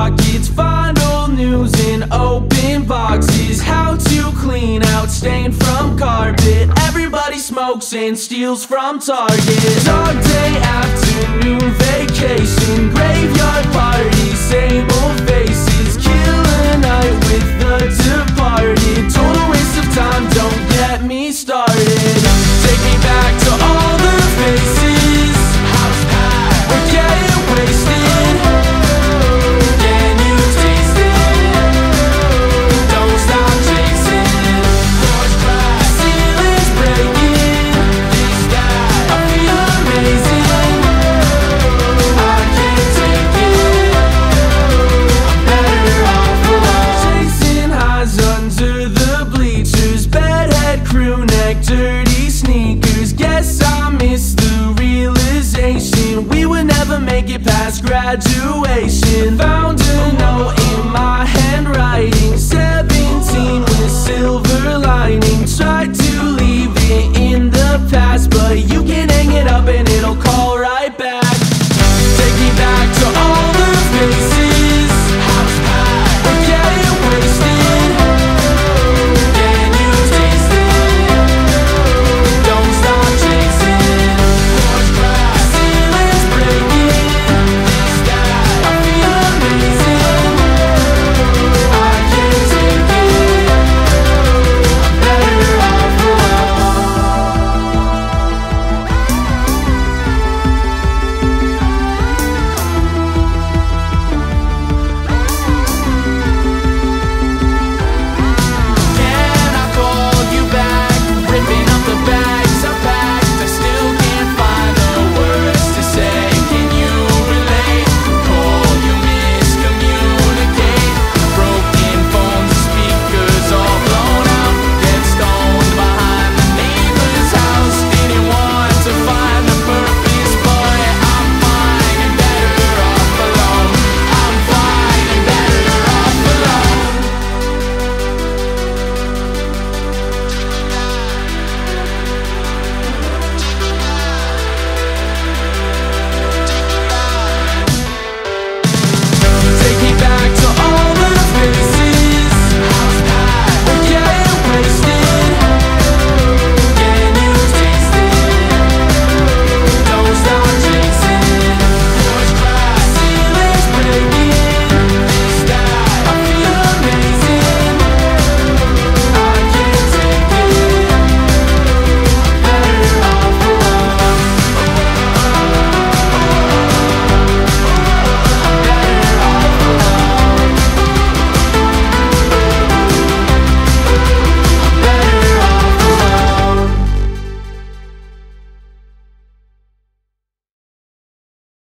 pockets Vinyl news in open boxes. How to clean out stain from carpet. Everybody smokes and steals from Target. Dog day afternoon vacation Graveyard party, same old faces. Kill a night with the departed. Total waste of time, don't get me started. graduation.